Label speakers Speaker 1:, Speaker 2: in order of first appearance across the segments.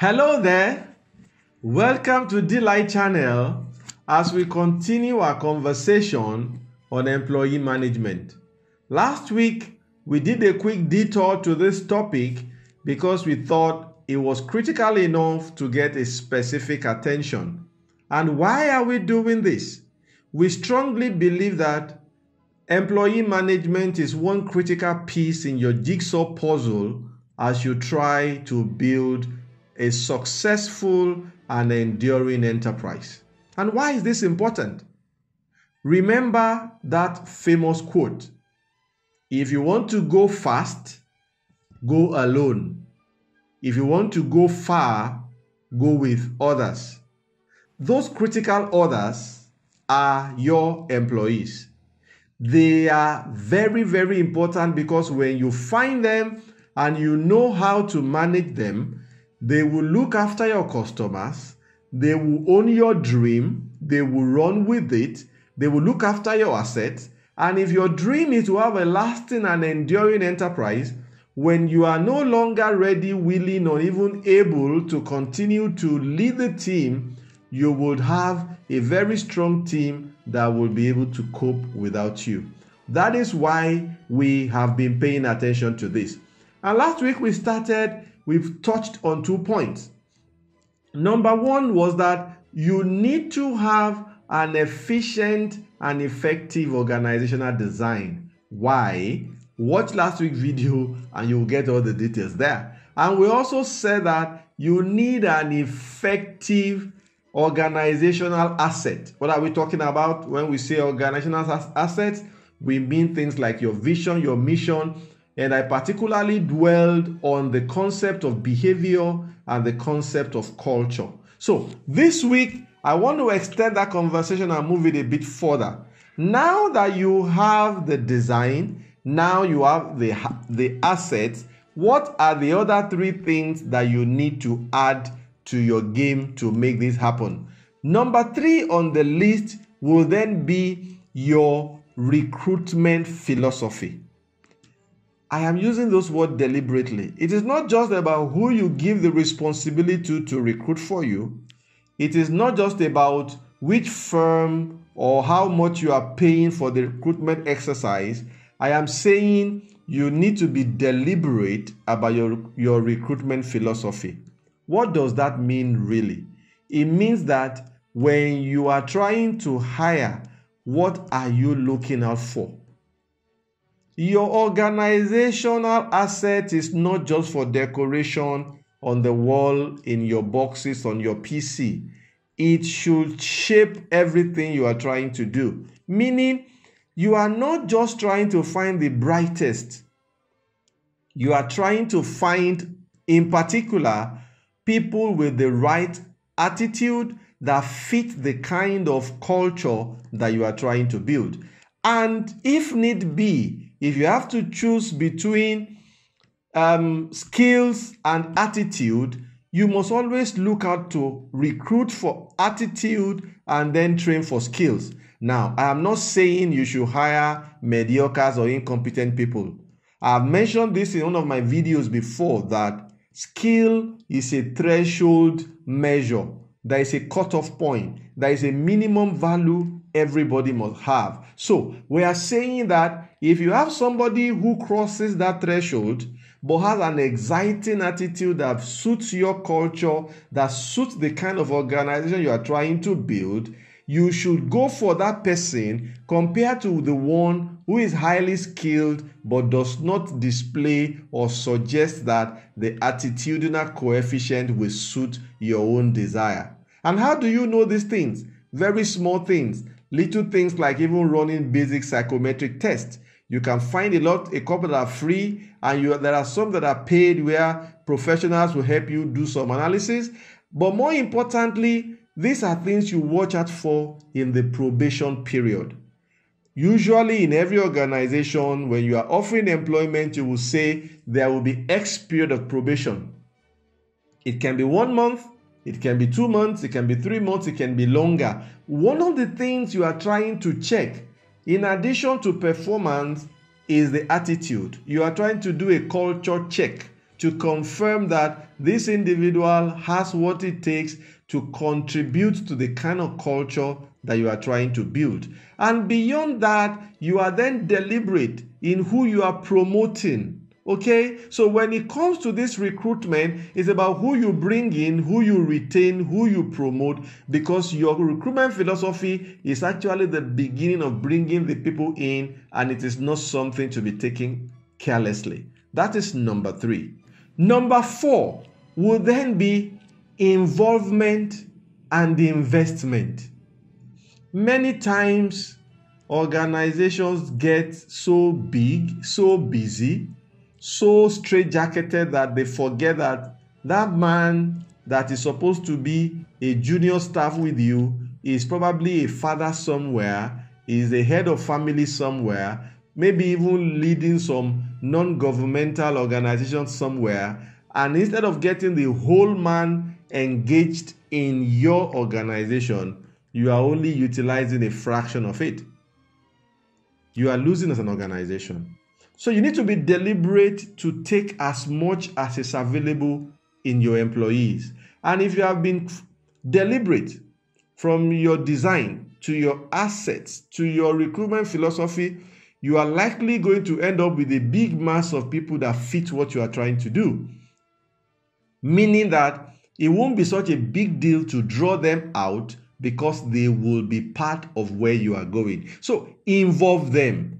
Speaker 1: Hello there. Welcome to Delight Channel as we continue our conversation on employee management. Last week, we did a quick detour to this topic because we thought it was critical enough to get a specific attention. And why are we doing this? We strongly believe that employee management is one critical piece in your jigsaw puzzle as you try to build a successful and enduring enterprise. And why is this important? Remember that famous quote if you want to go fast, go alone. If you want to go far, go with others. Those critical others are your employees. They are very, very important because when you find them and you know how to manage them, they will look after your customers, they will own your dream, they will run with it, they will look after your assets. And if your dream is to have a lasting and enduring enterprise, when you are no longer ready, willing, or even able to continue to lead the team, you would have a very strong team that will be able to cope without you. That is why we have been paying attention to this. And last week we started, we've touched on two points. Number one was that you need to have an efficient and effective organizational design. Why? Watch last week's video and you'll get all the details there. And we also said that you need an effective organizational asset. What are we talking about when we say organizational assets? We mean things like your vision, your mission, and I particularly dwelled on the concept of behavior and the concept of culture. So this week, I want to extend that conversation and move it a bit further. Now that you have the design, now you have the, the assets, what are the other three things that you need to add to your game to make this happen? Number three on the list will then be your recruitment philosophy. I am using those words deliberately. It is not just about who you give the responsibility to, to recruit for you. It is not just about which firm or how much you are paying for the recruitment exercise. I am saying you need to be deliberate about your, your recruitment philosophy. What does that mean, really? It means that when you are trying to hire, what are you looking out for? Your organizational asset is not just for decoration on the wall, in your boxes, on your PC. It should shape everything you are trying to do. Meaning, you are not just trying to find the brightest, you are trying to find, in particular, people with the right attitude that fit the kind of culture that you are trying to build. And if need be, if you have to choose between um, skills and attitude, you must always look out to recruit for attitude and then train for skills. Now, I am not saying you should hire mediocres or incompetent people. I've mentioned this in one of my videos before that skill is a threshold measure. There is a cutoff point. There is a minimum value everybody must have. So we are saying that if you have somebody who crosses that threshold, but has an exciting attitude that suits your culture, that suits the kind of organization you are trying to build, you should go for that person compared to the one who is highly skilled but does not display or suggest that the attitudinal coefficient will suit your own desire. And how do you know these things? Very small things. Little things like even running basic psychometric tests. You can find a lot, a couple that are free, and you, there are some that are paid where professionals will help you do some analysis. But more importantly, these are things you watch out for in the probation period. Usually, in every organization, when you are offering employment, you will say there will be X period of probation. It can be one month, it can be two months, it can be three months, it can be longer. One of the things you are trying to check, in addition to performance, is the attitude. You are trying to do a culture check to confirm that this individual has what it takes to contribute to the kind of culture that you are trying to build. And beyond that, you are then deliberate in who you are promoting. Okay, so when it comes to this recruitment, it's about who you bring in, who you retain, who you promote, because your recruitment philosophy is actually the beginning of bringing the people in, and it is not something to be taken carelessly. That is number three. Number four will then be involvement and investment. Many times, organizations get so big, so busy, so straitjacketed that they forget that that man that is supposed to be a junior staff with you is probably a father somewhere, is a head of family somewhere, maybe even leading some non governmental organization somewhere. And instead of getting the whole man engaged in your organization, you are only utilizing a fraction of it. You are losing as an organization. So you need to be deliberate to take as much as is available in your employees. And if you have been deliberate from your design to your assets to your recruitment philosophy, you are likely going to end up with a big mass of people that fit what you are trying to do. Meaning that it won't be such a big deal to draw them out because they will be part of where you are going. So involve them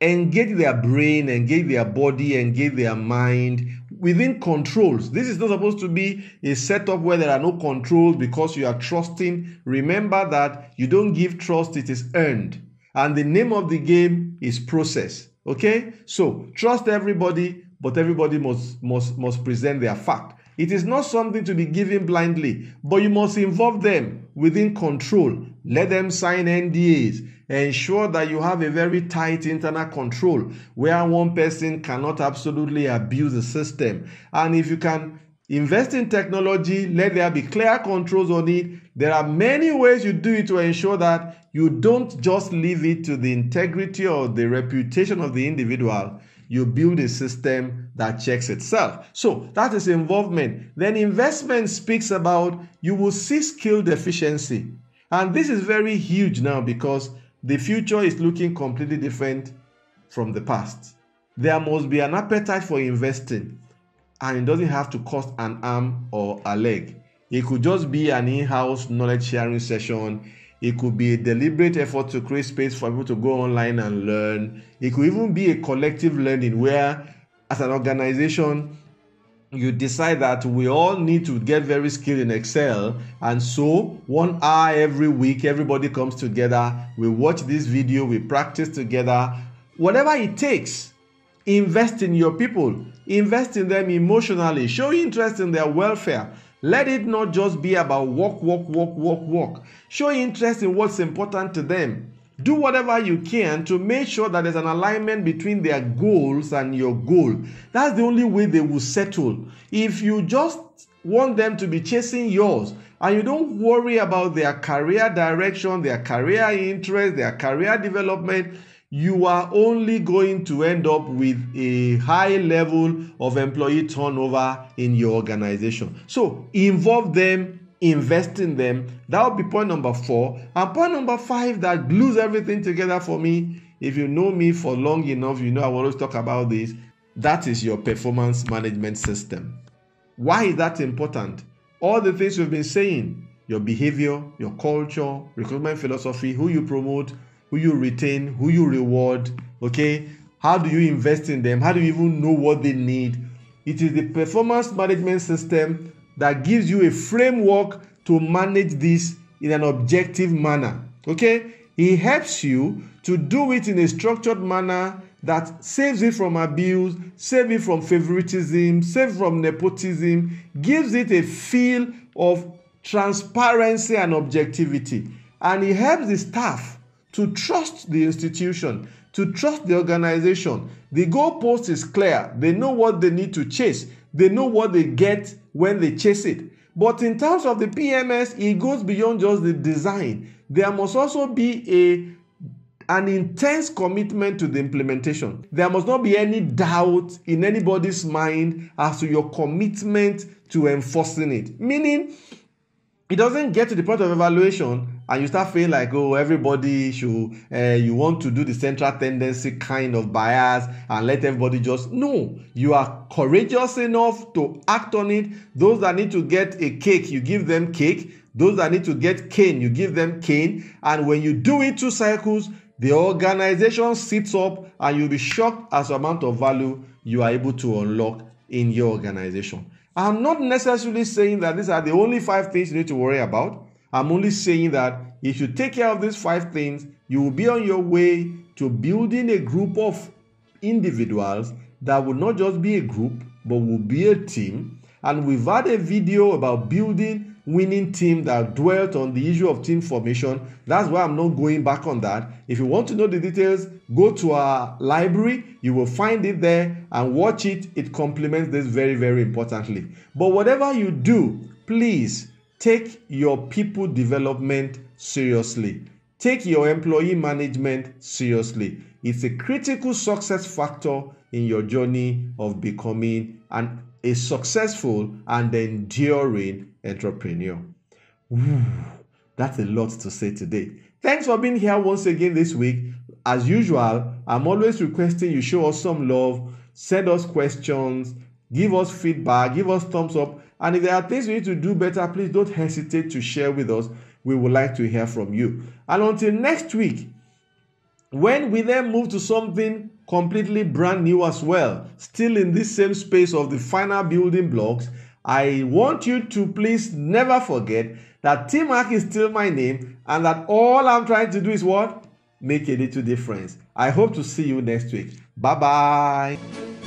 Speaker 1: engage their brain, engage their body, and engage their mind within controls. This is not supposed to be a setup where there are no controls because you are trusting. Remember that you don't give trust, it is earned. And the name of the game is process. Okay? So trust everybody, but everybody must must must present their fact. It is not something to be given blindly, but you must involve them within control. Let them sign NDAs ensure that you have a very tight internal control where one person cannot absolutely abuse the system. And if you can invest in technology, let there be clear controls on it. There are many ways you do it to ensure that you don't just leave it to the integrity or the reputation of the individual. You build a system that checks itself. So that is involvement. Then investment speaks about you will see skill deficiency. And this is very huge now because the future is looking completely different from the past. There must be an appetite for investing, and it doesn't have to cost an arm or a leg. It could just be an in house knowledge sharing session. It could be a deliberate effort to create space for people to go online and learn. It could even be a collective learning where, as an organization, you decide that we all need to get very skilled in Excel. And so, one hour every week, everybody comes together. We watch this video, we practice together. Whatever it takes, invest in your people, invest in them emotionally, show interest in their welfare. Let it not just be about work, work, work, work, work. Show interest in what's important to them do whatever you can to make sure that there's an alignment between their goals and your goal. That's the only way they will settle. If you just want them to be chasing yours and you don't worry about their career direction, their career interest, their career development, you are only going to end up with a high level of employee turnover in your organization. So involve them invest in them. That would be point number four. And point number five that glues everything together for me. If you know me for long enough, you know I always talk about this. That is your performance management system. Why is that important? All the things we've been saying your behavior, your culture, recruitment philosophy, who you promote, who you retain, who you reward. Okay, how do you invest in them? How do you even know what they need? It is the performance management system that gives you a framework to manage this in an objective manner. Okay? He helps you to do it in a structured manner that saves it from abuse, saves it from favoritism, saves from nepotism, gives it a feel of transparency and objectivity. And he helps the staff to trust the institution, to trust the organization. The goalpost is clear. They know what they need to chase. They know what they get when they chase it. But in terms of the PMS, it goes beyond just the design. There must also be a an intense commitment to the implementation. There must not be any doubt in anybody's mind as to your commitment to enforcing it. Meaning, it doesn't get to the point of evaluation and you start feeling like oh everybody should uh, you want to do the central tendency kind of bias and let everybody just no. You are courageous enough to act on it. Those that need to get a cake you give them cake. Those that need to get cane you give them cane. And when you do it two cycles the organization sits up and you'll be shocked as the amount of value you are able to unlock in your organization. I'm not necessarily saying that these are the only five things you need to worry about. I'm only saying that if you take care of these five things, you will be on your way to building a group of individuals that will not just be a group, but will be a team. And we've had a video about building winning team that dwelt on the issue of team formation. That's why I'm not going back on that. If you want to know the details, go to our library. You will find it there and watch it. It complements this very, very importantly. But whatever you do, please take your people development seriously. Take your employee management seriously. It's a critical success factor in your journey of becoming an, a successful and enduring entrepreneur. That's a lot to say today. Thanks for being here once again this week. As usual, I'm always requesting you show us some love, send us questions, give us feedback, give us thumbs up. And if there are things we need to do better, please don't hesitate to share with us. We would like to hear from you. And until next week, when we then move to something completely brand new as well, still in this same space of the final building blocks, I want you to please never forget that Tim Mark is still my name and that all I'm trying to do is what? Make a little difference. I hope to see you next week. Bye bye.